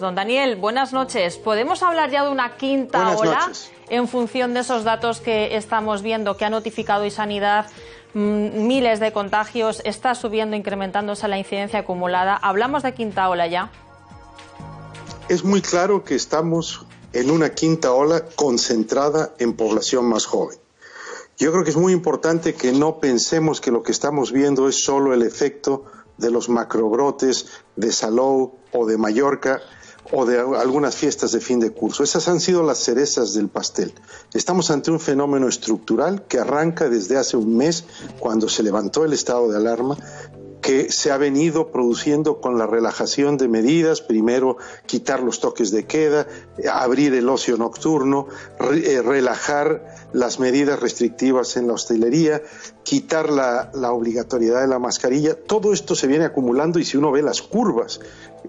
Don Daniel, buenas noches. ¿Podemos hablar ya de una quinta ola en función de esos datos que estamos viendo que ha notificado y Sanidad? Mm, miles de contagios, está subiendo, incrementándose la incidencia acumulada. ¿Hablamos de quinta ola ya? Es muy claro que estamos en una quinta ola concentrada en población más joven. Yo creo que es muy importante que no pensemos que lo que estamos viendo es solo el efecto de los macrobrotes de Salou o de Mallorca o de algunas fiestas de fin de curso. Esas han sido las cerezas del pastel. Estamos ante un fenómeno estructural que arranca desde hace un mes, cuando se levantó el estado de alarma, que se ha venido produciendo con la relajación de medidas, primero quitar los toques de queda, abrir el ocio nocturno, eh, relajar las medidas restrictivas en la hostelería, quitar la, la, obligatoriedad de la mascarilla, todo esto se viene acumulando y si uno ve las curvas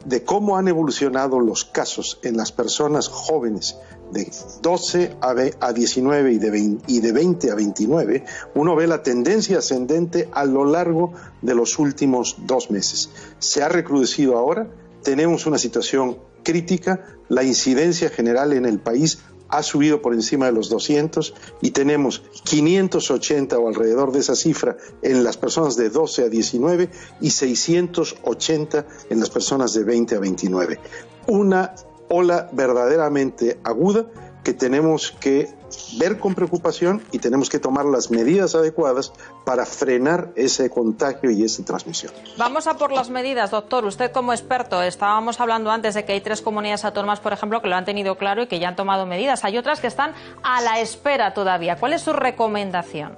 de cómo han evolucionado los casos en las personas jóvenes de 12 a 19 y de, 20, y de 20 a 29, uno ve la tendencia ascendente a lo largo de los últimos dos meses. Se ha recrudecido ahora, tenemos una situación crítica, la incidencia general en el país ha subido por encima de los 200 y tenemos 580 o alrededor de esa cifra en las personas de 12 a 19 y 680 en las personas de 20 a 29. Una ola verdaderamente aguda que tenemos que ver con preocupación y tenemos que tomar las medidas adecuadas para frenar ese contagio y esa transmisión. Vamos a por las medidas, doctor. Usted como experto, estábamos hablando antes de que hay tres comunidades autónomas, por ejemplo, que lo han tenido claro y que ya han tomado medidas. Hay otras que están a la espera todavía. ¿Cuál es su recomendación?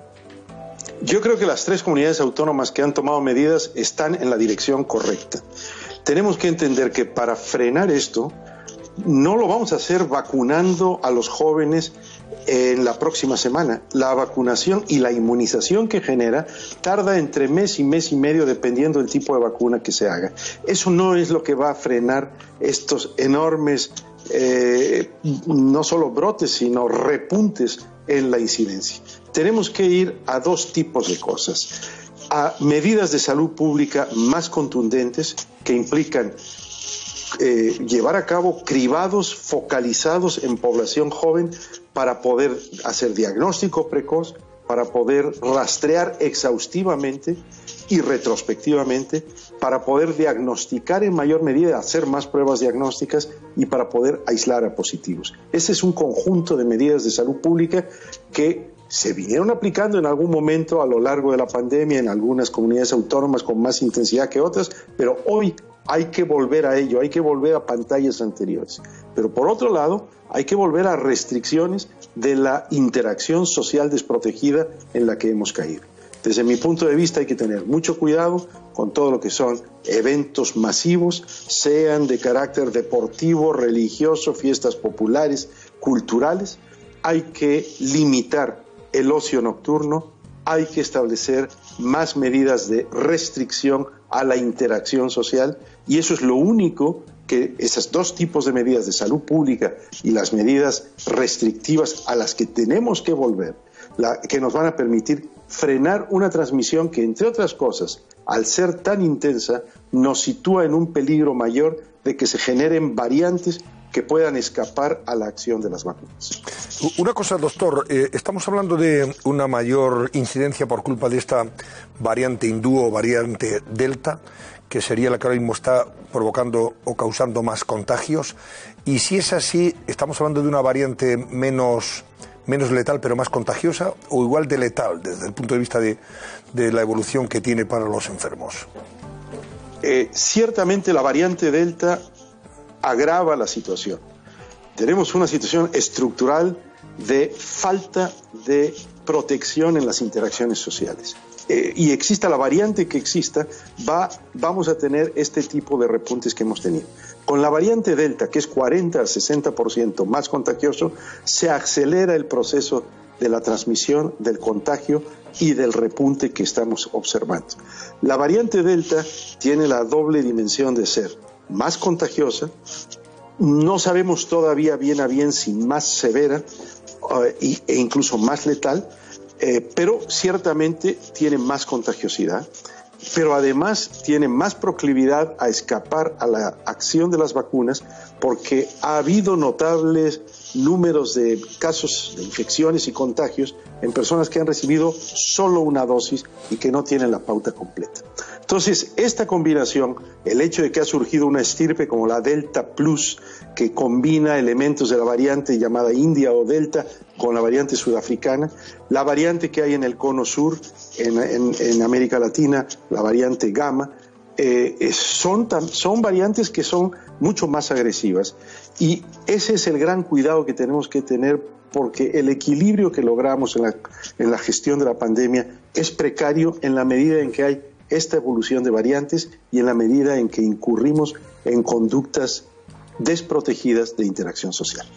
Yo creo que las tres comunidades autónomas que han tomado medidas están en la dirección correcta. Tenemos que entender que para frenar esto, no lo vamos a hacer vacunando a los jóvenes en la próxima semana. La vacunación y la inmunización que genera tarda entre mes y mes y medio dependiendo del tipo de vacuna que se haga. Eso no es lo que va a frenar estos enormes, eh, no solo brotes, sino repuntes en la incidencia. Tenemos que ir a dos tipos de cosas. A medidas de salud pública más contundentes que implican eh, llevar a cabo cribados focalizados en población joven para poder hacer diagnóstico precoz, para poder rastrear exhaustivamente y retrospectivamente, para poder diagnosticar en mayor medida, hacer más pruebas diagnósticas y para poder aislar a positivos. Ese es un conjunto de medidas de salud pública que se vinieron aplicando en algún momento a lo largo de la pandemia en algunas comunidades autónomas con más intensidad que otras, pero hoy hay que volver a ello, hay que volver a pantallas anteriores. Pero por otro lado, hay que volver a restricciones de la interacción social desprotegida en la que hemos caído. Desde mi punto de vista hay que tener mucho cuidado con todo lo que son eventos masivos, sean de carácter deportivo, religioso, fiestas populares, culturales. Hay que limitar el ocio nocturno, hay que establecer más medidas de restricción a la interacción social y eso es lo único que esos dos tipos de medidas de salud pública y las medidas restrictivas a las que tenemos que volver, que nos van a permitir frenar una transmisión que, entre otras cosas, al ser tan intensa, nos sitúa en un peligro mayor de que se generen variantes que puedan escapar a la acción de las vacunas. Una cosa, doctor, eh, estamos hablando de una mayor incidencia por culpa de esta variante hindú o variante delta, que sería la que ahora mismo está provocando o causando más contagios. Y si es así, estamos hablando de una variante menos, menos letal pero más contagiosa o igual de letal desde el punto de vista de, la evolución que tiene para los enfermos. Eh, ciertamente la variante delta agrava la situación. Tenemos una situación estructural de falta de protección en las interacciones sociales. Eh, y exista la variante que exista, va, vamos a tener este tipo de repuntes que hemos tenido. Con la variante Delta, que es 40 a 60% más contagioso, se acelera el proceso de la transmisión, del contagio y del repunte que estamos observando. La variante Delta tiene la doble dimensión de ser más contagiosa, no sabemos todavía bien a bien si más severa eh, e incluso más letal, eh, pero ciertamente tiene más contagiosidad, pero además tiene más proclividad a escapar a la acción de las vacunas porque ha habido notables números de casos de infecciones y contagios en personas que han recibido solo una dosis y que no tienen la pauta completa. Entonces, esta combinación, el hecho de que ha surgido una estirpe como la Delta Plus, que combina elementos de la variante llamada India o Delta con la variante sudafricana, la variante que hay en el cono sur, en, América Latina, la variante Gamma, eh, son, son variantes que son mucho más agresivas. Y ese es el gran cuidado que tenemos que tener porque el equilibrio que logramos en la, en la gestión de la pandemia es precario en la medida en que hay esta evolución de variantes y en la medida en que incurrimos en conductas desprotegidas de interacción social.